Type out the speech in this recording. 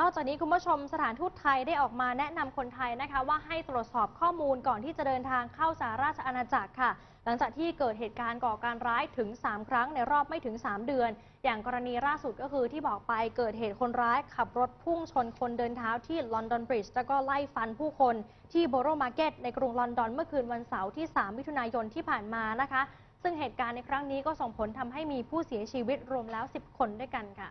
นอกจากนี้คุณผู้ชมสถานทูตไทยได้ออกมาแนะนำคนไทยนะคะ ว่าให้ตรวจสอบข้อมูลก่อนที่จะเดินทางเข้าสหราชอาณาจักรค่ะ หลังจากที่เกิดเหตุการณ์ก่อการร้ายถึง 3 ครั้งในรอบไม่ถึง 3 เดือน อย่างกรณีล่าสุดก็คือที่บอกไปเกิดเหตุคนร้ายขับรถพุ่งชนคนเดินเท้าที่ลอนดอนบริดจ์แล้วก็ไล่ฟันผู้คนที่โบโรมาร์เก็ตในกรุงลอนดอนเมื่อคืนวันเสาร์ที่ 3 มิถุนายนที่ผ่านมานะคะ ซึ่งเหตุการณ์ในครั้งนี้ก็ส่งผลทำให้มีผู้เสียชีวิตรวมแล้ว 10 คนด้วยกันค่ะ